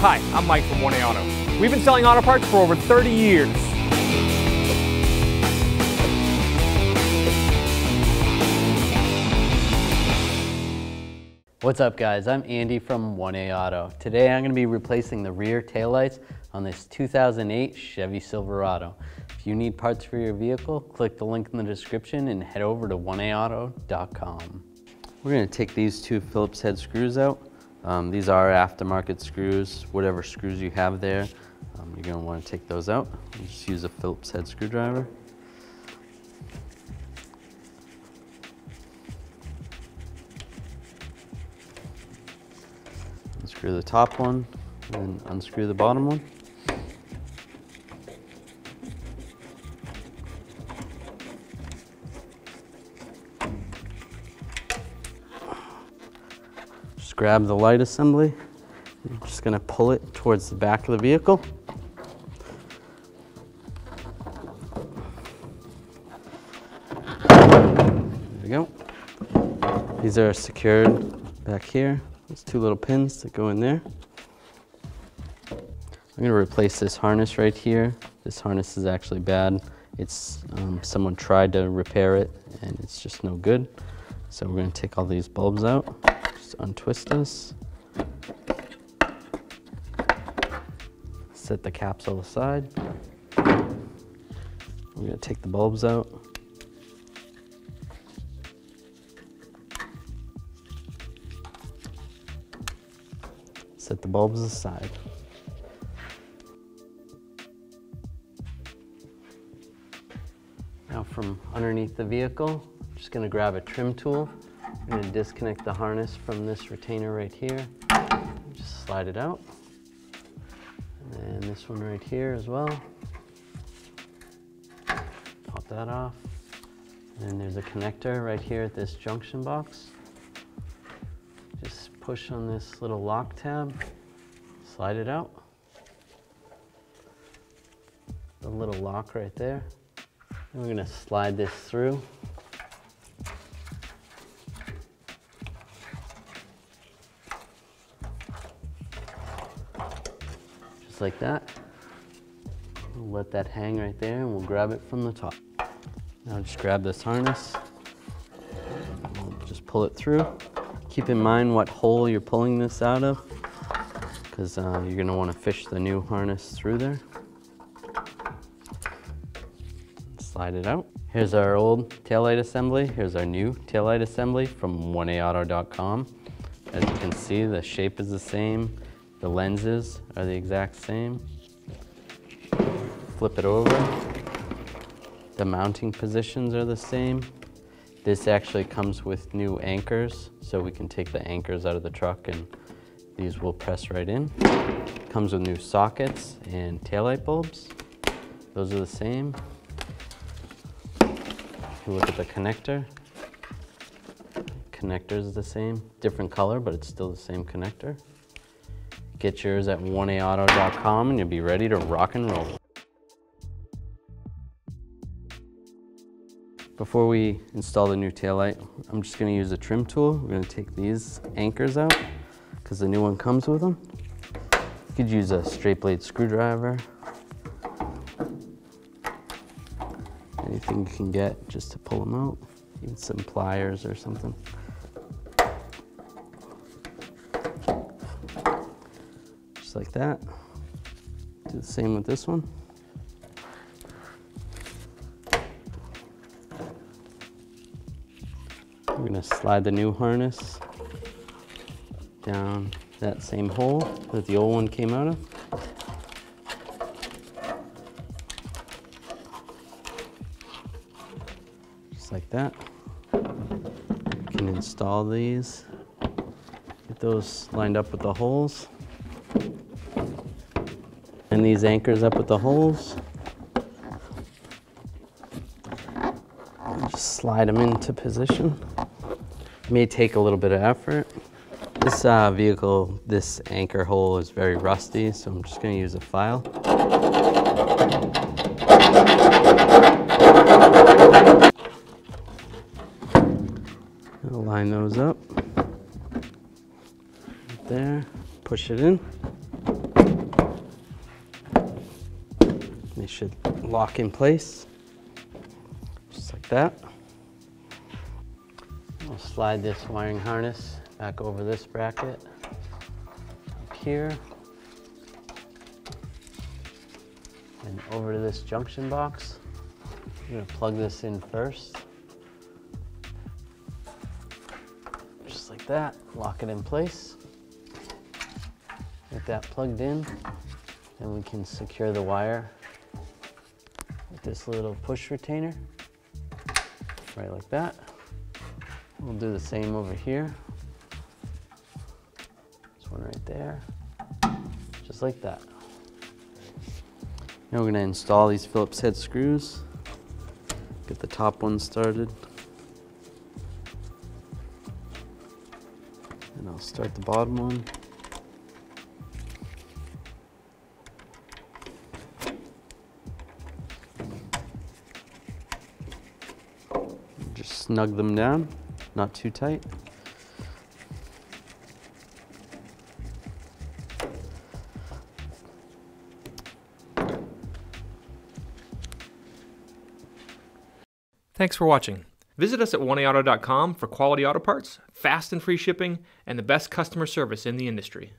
Hi, I'm Mike from 1A Auto. We've been selling auto parts for over 30 years. What's up guys, I'm Andy from 1A Auto. Today I'm going to be replacing the rear taillights on this 2008 Chevy Silverado. If you need parts for your vehicle, click the link in the description and head over to 1aauto.com. We're going to take these two Phillips head screws out. Um, these are aftermarket screws, whatever screws you have there, um, you're going to want to take those out. You just use a Phillips head screwdriver. Unscrew the top one and unscrew the bottom one. Grab the light assembly. Just gonna pull it towards the back of the vehicle. There we go. These are secured back here. There's two little pins that go in there. I'm gonna replace this harness right here. This harness is actually bad. It's, um, someone tried to repair it and it's just no good. So we're gonna take all these bulbs out, just untwist this. Set the capsule aside. We're gonna take the bulbs out. Set the bulbs aside. Now from underneath the vehicle, I'm just gonna grab a trim tool. I'm gonna disconnect the harness from this retainer right here. Just slide it out. And this one right here as well. Pop that off. And then there's a connector right here at this junction box. Just push on this little lock tab, slide it out. The little lock right there. And we're gonna slide this through. Just like that. We'll let that hang right there and we'll grab it from the top. Now just grab this harness. We'll just pull it through. Keep in mind what hole you're pulling this out of because uh, you're gonna wanna fish the new harness through there. Slide it out. Here's our old taillight assembly. Here's our new taillight assembly from 1aauto.com. As you can see, the shape is the same. The lenses are the exact same. Flip it over. The mounting positions are the same. This actually comes with new anchors, so we can take the anchors out of the truck and these will press right in. Comes with new sockets and taillight bulbs. Those are the same. If you look at the connector, connector is the same. Different color, but it's still the same connector. Get yours at 1aauto.com and you'll be ready to rock and roll. Before we install the new taillight, I'm just gonna use a trim tool. We're gonna take these anchors out because the new one comes with them. You could use a straight blade screwdriver. Anything you can get just to pull them out. Even some pliers or something. Like that. Do the same with this one. We're gonna slide the new harness down that same hole that the old one came out of. Just like that. You can install these. Get those lined up with the holes. These anchors up with the holes. Just slide them into position. May take a little bit of effort. This uh, vehicle, this anchor hole is very rusty, so I'm just gonna use a file. I'll line those up. Right there, push it in. Should lock in place, just like that. We'll slide this wiring harness back over this bracket up here and over to this junction box. I'm gonna plug this in first. Just like that, lock it in place. Get that plugged in, and we can secure the wire this little push retainer, right like that. We'll do the same over here. This one right there, just like that. Now we're gonna install these Phillips head screws. Get the top one started. And I'll start the bottom one. Snug them down, not too tight. Thanks for watching. Visit us at 1AAuto.com for quality auto parts, fast and free shipping, and the best customer service in the industry.